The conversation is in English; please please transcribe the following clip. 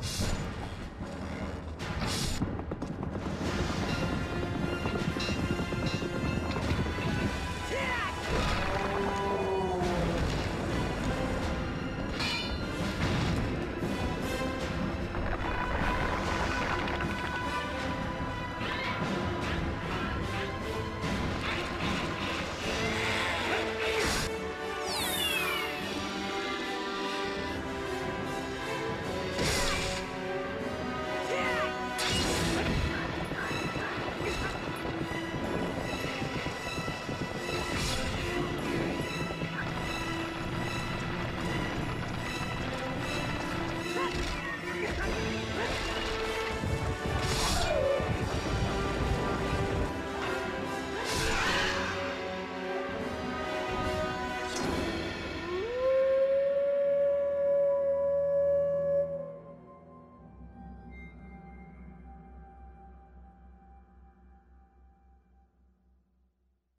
Yeah.